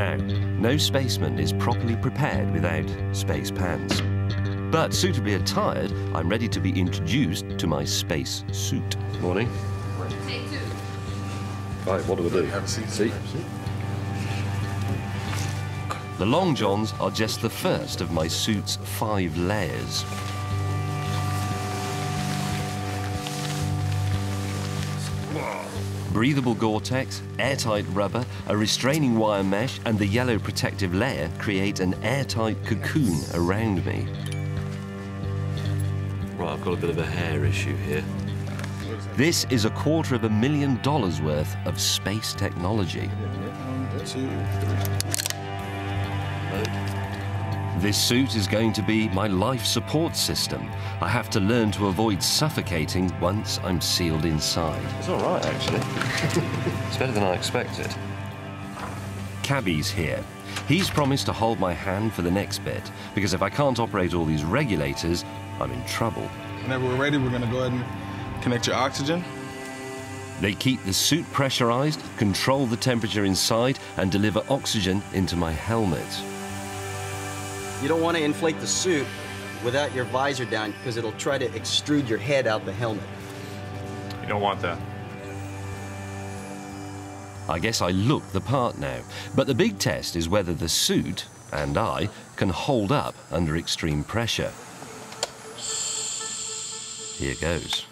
Now, no spaceman is properly prepared without space pants. But suitably attired, I'm ready to be introduced to my space suit. Morning. Take two. Right, what do we do? Have a seat. Seat. The long johns are just the first of my suit's five layers. Breathable Gore-Tex, airtight rubber, a restraining wire mesh and the yellow protective layer create an airtight cocoon around me. Right, I've got a bit of a hair issue here. This is a quarter of a million dollars worth of space technology. One, two, three. This suit is going to be my life support system. I have to learn to avoid suffocating once I'm sealed inside. It's all right, actually. it's better than I expected. Cabby's here. He's promised to hold my hand for the next bit, because if I can't operate all these regulators, I'm in trouble. Whenever we're ready, we're gonna go ahead and connect your oxygen. They keep the suit pressurized, control the temperature inside, and deliver oxygen into my helmet. You don't want to inflate the suit without your visor down because it'll try to extrude your head out the helmet. You don't want that. I guess I look the part now. But the big test is whether the suit, and I, can hold up under extreme pressure. Here goes.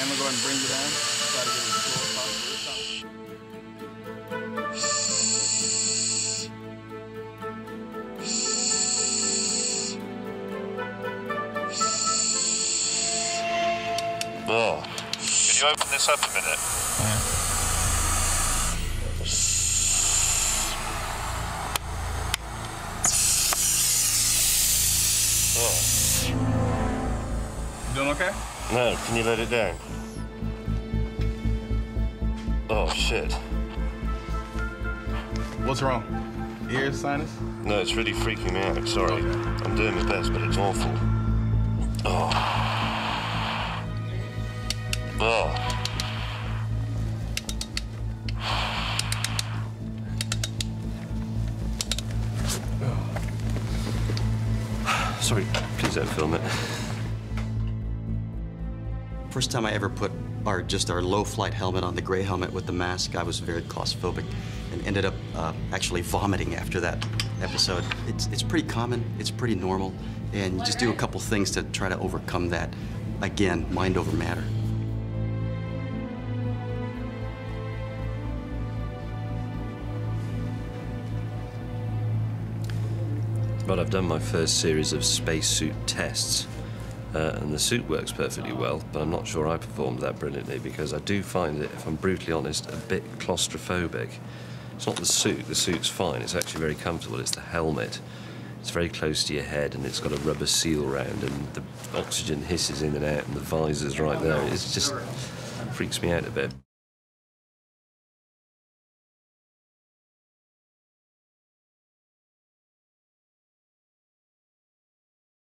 And we'll go ahead and bring you down. Try to get it as slow as possible. Oh, Can you open this up a minute? oh. You doing okay? No, can you let it down? Oh, shit. What's wrong? Ears, sinus? No, it's really freaking me out. Sorry. I'm doing my best, but it's awful. Oh. Oh. Sorry, please don't film it. First time I ever put our just our low flight helmet on the gray helmet with the mask, I was very claustrophobic and ended up uh, actually vomiting after that episode. It's, it's pretty common, it's pretty normal, and you just do a couple things to try to overcome that. Again, mind over matter. But I've done my first series of spacesuit tests, uh, and the suit works perfectly well, but I'm not sure I performed that brilliantly because I do find it, if I'm brutally honest, a bit claustrophobic. It's not the suit, the suit's fine, it's actually very comfortable, it's the helmet. It's very close to your head and it's got a rubber seal round and the oxygen hisses in and out and the visor's right there. It's just freaks me out a bit.